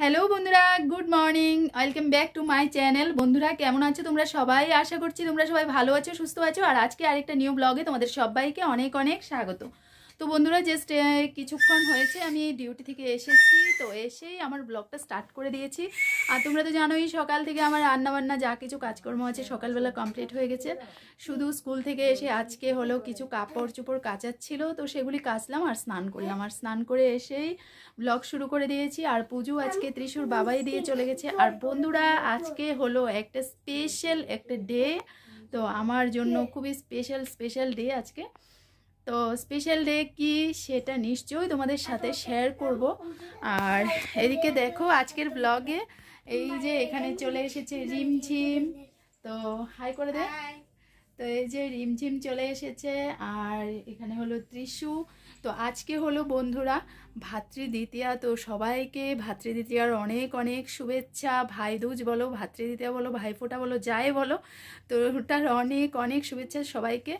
Hello বন্ধুরা good morning welcome back to my channel বন্ধুরা, কেমন আছো তোমরা সবাই? আশা করছি তোমরা সবাই ভালো আছো, সুস্থ আছো। আর আজকে আরেকটা নিউ ব্লগে তোমাদের সবাইকে অনেক অনেক স্বাগত। তো বন্ধুরা জাস্ট কিছুক্ষণ হয়েছে, আমি ডিউটি থেকে এসেছি। তো এসেই আমার ব্লগটা স্টার্ট করে দিয়েছি। আর তোমরা তো জানোই, সকাল থেকে আমার রান্নাবান্না, যা কিছু কাজকর্ম আছে, সকালবেলা কমপ্লিট হয়ে গেছে। শুধু স্কুল থেকে এসে আজকে হলো কিছু কাপড় চোপড় কাচাচ্ছিল, তো সেগুলি কাচলাম আর স্নান করলাম। আর স্নান করে এসেই ব্লগ শুরু করে দিয়েছি। আর পুজো আজকে ত্রিশুর বাবাই দিয়ে চলে গেছে। আর বন্ধুরা, আজকে হলো একটা স্পেশাল একটা ডে তো আমার জন্য খুবই স্পেশাল স্পেশাল ডে আজকে। তো স্পেশাল ডে কি সেটা নিশ্চয়ই তোমাদের সাথে শেয়ার করব। আর এদিকে দেখো আজকের ব্লগে এই যে এখানে চলে এসেছে রিমঝিম। তো হাই করে দে। তো এই যে রিমঝিম চলে এসেছে আর এখানে হলো ত্রিশু। তো আজকে হলো বন্ধুরা ভাতৃদ্বিতীয়া। তো সবাইকে ভাতৃদ্বিতীয়ার অনেক অনেক শুভেচ্ছা। ভাইদুজ বলো ভাতৃদ্বিতীয়া বলো ভাইফোঁটা বলো যাই বলো। তো ওটার অনেক অনেক শুভেচ্ছা সবাইকে।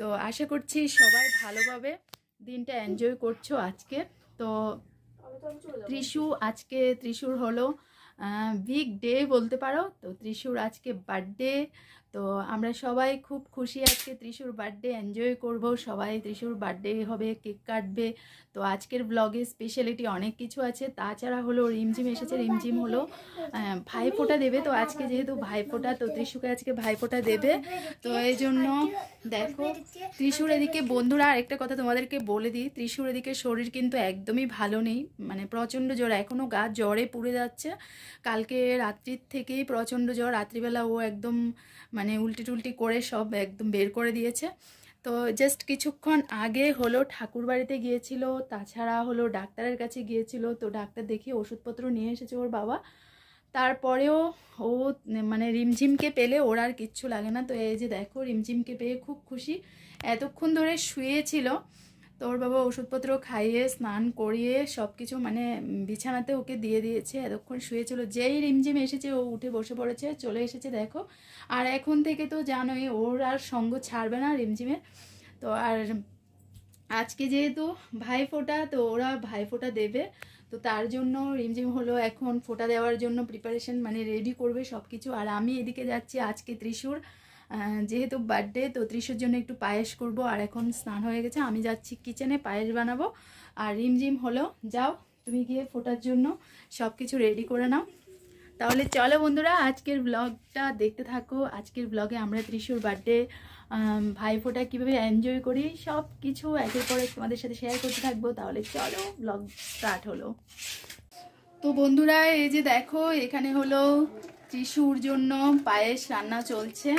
তো আশা করছি সবাই ভালোভাবে দিনটা এনজয় করছ আজকে। তো ত্রিশু আজকে, ত্রিশুর হলো বিগ ডে বলতে পারো। তো ত্রিশুর আজকে বার্থডে তো আমরা সবাই খুব খুশি আজকে ত্রিশুর বার্থডে এনজয় করব। সবাই ত্রিশুর বার্থডে হবে কেক কাটবে। তো আজকের ব্লগে স্পেশালিটি অনেক কিছু আছে। তাছাড়া হলো রিমঝিম এসেছে, রিমঝিম হলো ভাইফোঁটা দেবে। তো আজকে যেহেতু ভাইফোঁটা, তো ত্রিশুকে আজকে ভাইফোঁটা দেবে। তো এই জন্য দেখো, ত্রিশুর এদিকে বন্ধুরা, আরেকটা কথা তোমাদেরকে বলে দিই, ত্রিশুর এদিকে শরীর কিন্তু একদমই ভালো নেই। মানে প্রচণ্ড জ্বর এখনও গা জ্বরে পুড়ে যাচ্ছে। কালকে রাত্রির থেকেই প্রচণ্ড জ্বর। রাত্রিবেলা ও একদম মানে উল্টি টুলটি করে সব একদম বের করে দিয়েছে। তো জাস্ট কিছুক্ষণ আগে হলো ঠাকুর বাড়িতে গিয়েছিল, তাছাড়া হলো ডাক্তারের কাছে গিয়েছিল, তো ডাক্তার দেখিয়ে ওষুধপত্র নিয়ে এসেছে ওর বাবা। তারপরেও ও মানে রিমঝিমকে পেলে ওর আর কিচ্ছু লাগে না। তো এই যে দেখো, রিমঝিমকে পেয়ে খুব খুশি। এতক্ষণ ধরে শুয়েছিল তো ওর বাবা ওষুধপত্র খাইয়ে, স্নান করিয়ে সব কিছু মানে বিছানাতে ওকে দিয়ে দিয়েছে, এতক্ষণ শুয়েছিল যেই রিমঝিম এসেছে, ও উঠে বসে পড়েছে, চলে এসেছে দেখো। আর এখন থেকে তো জানোই, ওর আর সঙ্গ ছাড়বে না রিমঝিমের তো আর আজকে যেহেতু ভাই ফোটা, তো ওরা ভাই ফোটা দেবে। তো তার জন্য রিমঝিম হলো এখন ফোটা দেওয়ার জন্য প্রিপারেশন মানে রেডি করবে সব কিছু আর আমি এদিকে যাচ্ছি আজকে ত্রিশুর। যেহেতু বার্থডে তো ত্রিশুর জন্য একটু পায়েস করব। আর এখন স্নান হয়ে গেছে, আমি যাচ্ছি কিচেনে পায়েস বানাবো। আর রিমঝিম হলো, যাও, তুমি গিয়ে ফোটার জন্য সব কিছু রেডি করে নাও। তাহলে চলো বন্ধুরা, আজকের ব্লগটা দেখতে থাকো। আজকের ব্লগে আমরা ত্রিশুর বার্থডে ভাইফোঁটা কীভাবে এনজয় করি সব কিছু একের পরে তোমাদের সাথে শেয়ার করতে থাকব। তাহলে চলো ব্লগ স্টার্ট হলো। তো বন্ধুরা, এই যে দেখো, এখানে হলো ত্রিশুর জন্য পায়েস রান্না চলছে।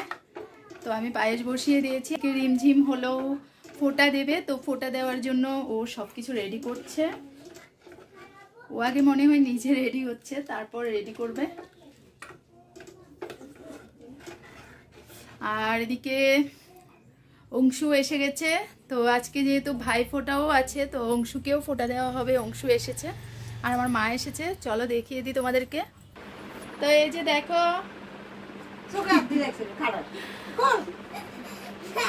তো আমি পায়েস বসিয়ে দিয়েছি। রিমঝিম হলো ফোটা দেবে, তো ফোটা দেওয়ার জন্য ও সব কিছু রেডি করছে। ও আগে মনে হয় নিজে রেডি হচ্ছে, তারপর রেডি করবে। আর এদিকে অংশু এসে গেছে, তো আজকে যেহেতু ভাই ফোটাও আছে, তো অংশুকেও ফোটা দেওয়া হবে। অংশু এসেছে, আর আমার মা এসেছে। চলো দেখিয়ে দিই তোমাদেরকে। তো এই যে দেখো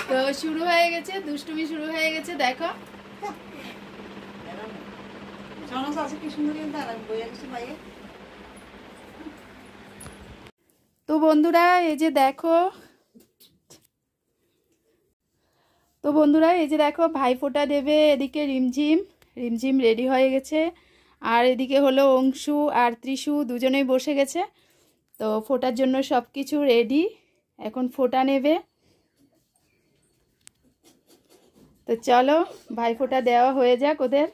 তো শুরু হয়ে গেছে দুষ্টুমি শুরু হয়ে গেছে দেখো। তো বন্ধুরা এই যে দেখো তো বন্ধুরা এই যে দেখো ভাইফোঁটা দেবে এদিকে রিমঝিম রিমঝিম রেডি হয়ে গেছে। আর এদিকে হলো অংশু আর ত্রিশু দুজনেই বসে গেছে। তো ফোটার জন্য সব কিছু রেডি এখন ফোটা নেবে। তো চলো, ভাই ফোটা দেওয়া হয়ে যাক ওদের।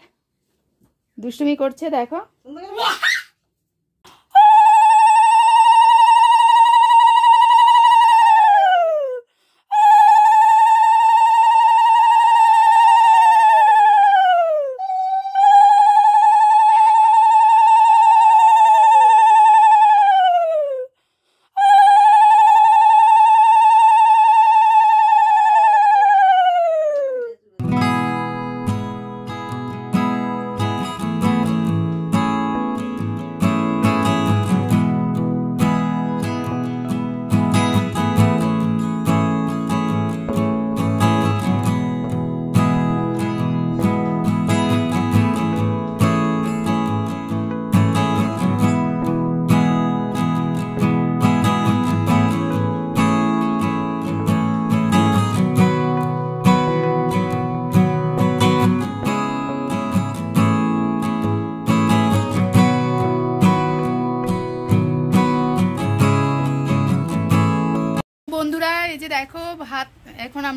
দুষ্টুমি করছে, দেখো।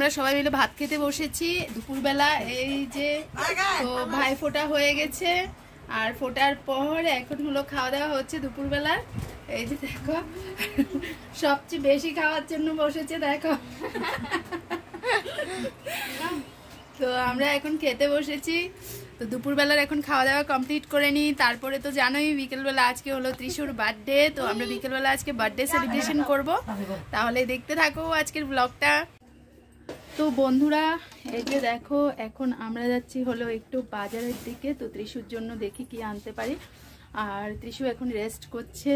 আমরা সবাই মিলে ভাত খেতে বসেছি। দুপুরবেলা এই যে তো ভাই ফোটা হয়ে গেছে, আর ফোটার পর এখন হলো খাওয়া দাওয়া হচ্ছে দুপুরবেলা। এই যে দেখো, সবচেয়ে বেশি খাওয়ার জন্য বসেছে, দেখো। তো আমরা এখন খেতে বসেছি। তো দুপুরবেলার এখন খাওয়া দাওয়া কমপ্লিট করে নিই। তারপরে তো জানোই, বিকেলবেলা আজকে হলো ত্রিশুর বার্থডে, তো আমরা বিকেলবেলা আজকে বার্থডে সেলিব্রেশন করব। তাহলে দেখতে থাকো আজকের ব্লগটা। তো বন্ধুরা, এই যে দেখো, এখন আমরা যাচ্ছি হলো একটু বাজারের দিকে, তো ত্রিশুর জন্য দেখি কি আনতে পারি। আর ত্রিশু এখন রেস্ট করছে।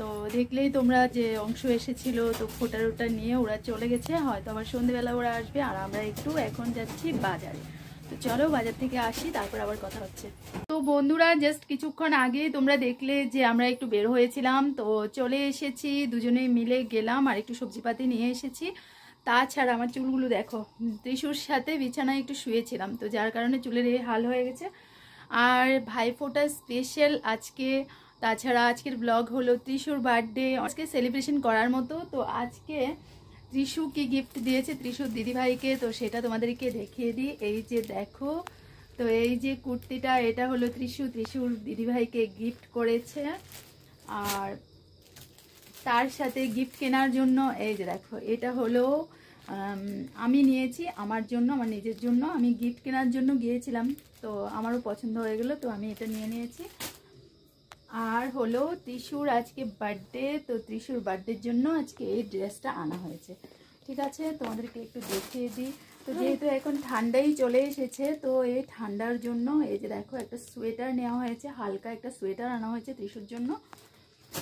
তো দেখলেই তোমরা যে অংশ এসেছিল, তো ফোটার ওটা নিয়ে ওরা চলে গেছে। হয়তো আবার সন্ধেবেলা ওরা আসবে, আর আমরা একটু এখন যাচ্ছি বাজারে। তো চলো বাজার থেকে আসি, তারপর আবার কথা হচ্ছে। তো বন্ধুরা জাস্ট কিছুক্ষণ আগে তোমরা দেখলে যে আমরা একটু বের হয়েছিলাম। তো চলে এসেছি দুজনে মিলে গেলাম, আর একটু সবজিপাতি নিয়ে এসেছি। তাছাড়া আমার চুলগুলো দেখো ত্রিশুর সাথে বিছানায় একটু শুয়েছিলাম, তো যার কারণে চুলের এই হাল হয়ে গেছে। আর ভাইফোঁটা স্পেশাল আজকে, তাছাড়া আজকের ব্লগ হলো ত্রিশুর বার্থডে আজকে সেলিব্রেশন করার মতো, তো আজকে ত্রিশু কি গিফট দিয়েছে ত্রিশুর দিদিভাইকে, তো সেটা তোমাদেরকে দেখিয়ে দিই। এই যে দেখো, তো এই যে কুর্তিটা, এটা হলো ত্রিশু, ত্রিশুর দিদিভাইকে গিফট করেছে। আর তার সাথে গিফট কেনার জন্য, এই যে দেখো, এটা হলো আমি নিয়েছি, আমার জন্য, আমার নিজের জন্য, আমি গিফট কেনার জন্য গিয়েছিলাম, তো আমারও পছন্দ হয়ে গেলো, তো আমি এটা নিয়ে নিয়েছি। আর হলো ত্রিশুর আজকে বার্থডে তো ত্রিশুর বার্থডের জন্য আজকে এই ড্রেসটা আনা হয়েছে। ঠিক আছে? তোমাদেরকে একটু দেখিয়ে দিই। তো যেহেতু এখন ঠান্ডাই চলে এসেছে, তো এই ঠান্ডার জন্য, এই যে দেখো, একটা সোয়েটার নেওয়া হয়েছে, হালকা একটা সোয়েটার আনা হয়েছে ত্রিশুর জন্য।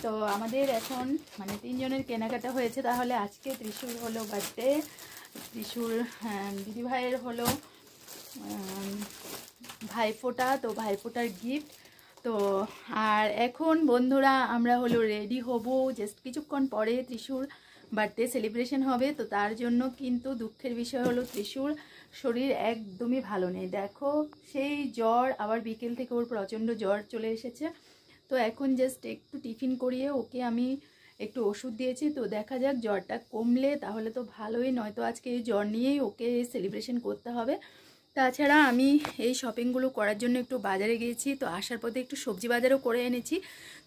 তো আমাদের এখন মানে তিনজনের কেনাকাটা হয়েছে, তাহলে আজকে ত্রিশুর হলো বার্থডে ত্রিশুর দিদিভাইয়ের হলো ভাইফোঁটা, তো ভাইফোঁটার গিফট তো আর এখন বন্ধুরা আমরা হলো রেডি হব জাস্ট কিছুক্ষণ পরে ত্রিশুর বার্থডে সেলিব্রেশন হবে, তো তার জন্য কিন্তু দুঃখের বিষয় হলো ত্রিশুর শরীর একদমই ভালো নেই। দেখো, সেই জ্বর আবার বিকেল থেকে ওর প্রচণ্ড জ্বর চলে এসেছে। তো এখন জাস্ট একটু টিফিন করিয়ে ওকে আমি একটু ওষুধ দিয়েছি, তো দেখা যাক জ্বরটা কমলে তাহলে তো ভালোই, নয়তো আজকে এই জ্বর নিয়েই ওকে সেলিব্রেশন করতে হবে। তাছাড়া আমি এই শপিংগুলো করার জন্য একটু বাজারে গিয়েছি, তো আসার পথে একটু সবজি বাজারও করে এনেছি।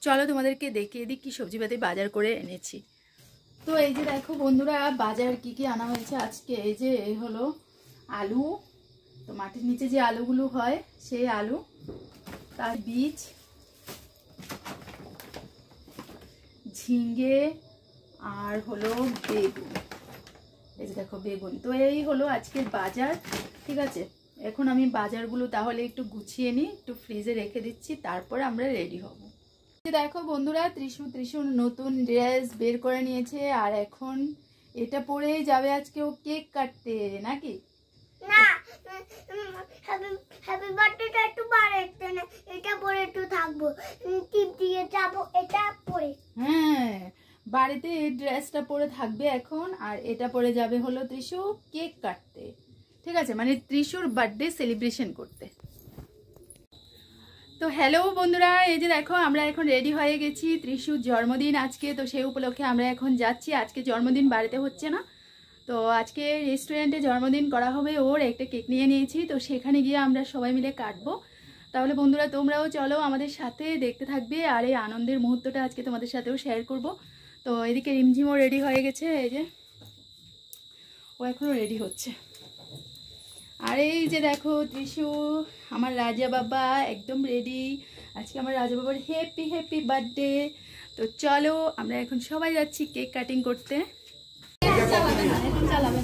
চলো তোমাদেরকে দেখিয়ে দিই কী সবজি বাদে বাজার করে এনেছি। তো এই যে দেখো বন্ধুরা, বাজার কি কি আনা হয়েছে আজকে? এই যে এই হলো আলু, তো মাটির নিচে যে আলুগুলো হয়, সেই আলু, তার বীজ ঝিঙ্গে আর হলো বেগুন। এই যে দেখো বেগুন। তো এই হলো আজকের বাজার, ঠিক আছে? এখন আমি বাজারগুলো তাহলে একটু গুছিয়ে নিই, একটু ফ্রিজে রেখে দিচ্ছি, তারপর আমরা রেডি হব। দেখো বন্ধুরা ত্রিশু ত্রিশু নতুন ড্রেস বের করে নিয়েছে, আর এখন এটা পরেই যাবে আজকে ও কেক কাটতে, নাকি? না। হ্যাপি বার্থডেটা একটু বাড়াতে না, এটা পরে একটু থাকব। টিপ দিয়ে যাব, এটা পরে। হ্যাঁ বাড়িতে এই ড্রেসটা পরে থাকবে এখন, আর এটা পরে যাবে হলো ত্রিশু কেক কাটতে। ঠিক আছে মানে ত্রিশুর বার্থডে সেলিব্রেশন করতে। তো হ্যালো বন্ধুরা, এই যে দেখো, আমরা এখন রেডি হয়ে গেছি, ত্রিশুর জন্মদিন আজকে, তো সেই উপলক্ষে আমরা এখন যাচ্ছি। আজকে জন্মদিন বাড়িতে হচ্ছে না তো আজকে রেস্টুরেন্টে জন্মদিন করা হবে ওর, একটা কেক নিয়ে নিয়েছি, তো সেখানে গিয়ে আমরা সবাই মিলে কাটবো। তাহলে বন্ধুরা, তোমরাও চলো আমাদের সাথে দেখতে থাকবে, আর এই আনন্দের মুহূর্তটা আজকে তোমাদের সাথেও শেয়ার করব। তো এদিকে রিমঝিমও রেডি হয়ে গেছে, এই যে। ও এখনও রেডি হচ্ছে। আর এই যে দেখো, ত্রিশু, আমার রাজা বাবা একদম রেডি আজকে আমার রাজা বাবার হ্যাপি হ্যাপি বার্থডে তো চলো, আমরা এখন সবাই যাচ্ছি কেক কাটিং করতে। চালাবে না এখন চালাবে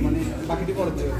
মানে বাকিটি পরে দেবে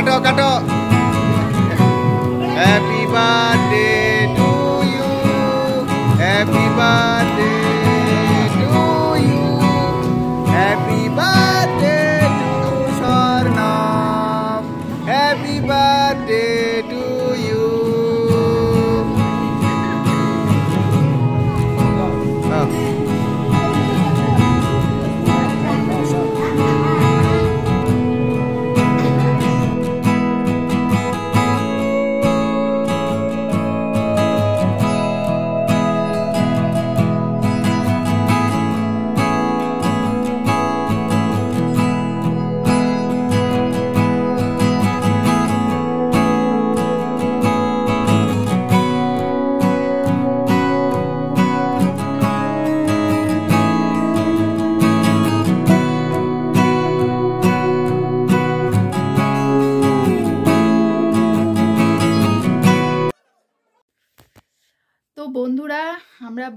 কাটো কাটো হ্যাপি বার্থডে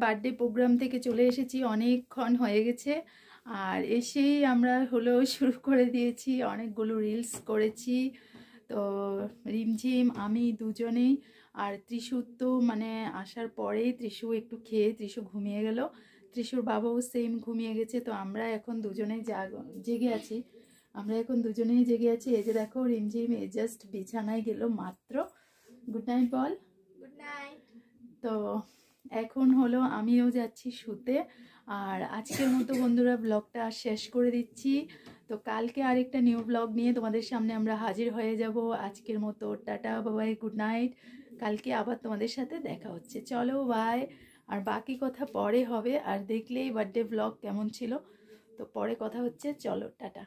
বার্থডে প্রোগ্রাম থেকে চলে এসেছি, অনেকক্ষণ হয়ে গেছে। আর এসেই আমরা হলো শুরু করে দিয়েছি, অনেকগুলো রিলস করেছি। তো রিমঝিম, আমি দুজনেই আর ত্রিশু তো মানে আসার পরেই ত্রিশু একটু খেয়ে ত্রিশু ঘুমিয়ে গেল। ত্রিশুর বাবাও সেম ঘুমিয়ে গেছে, তো আমরা এখন দুজনেই জাগ জেগে আছি। আমরা এখন দুজনেই জেগে আছি। এই যে দেখো, রিমঝিম, এ জাস্ট বিছানায় গেল মাত্র। গুড নাইট বল। এখন হলো আমিও যাচ্ছি শুতে। আর আজকের মতো বন্ধুরা ব্লগটা শেষ করে দিচ্ছি। তো কালকে আরেকটা নিউ ব্লগ নিয়ে তোমাদের সামনে আমরা হাজির হয়ে যাব। আজকের মতো টাটা বাবাই গুড নাইট কালকে আবার তোমাদের সাথে দেখা হচ্ছে। চলো বাই আর বাকি কথা পরে হবে। আর দেখলেই বার্থডে ব্লগ কেমন ছিল। তো পরে কথা হচ্ছে। চলো টাটা।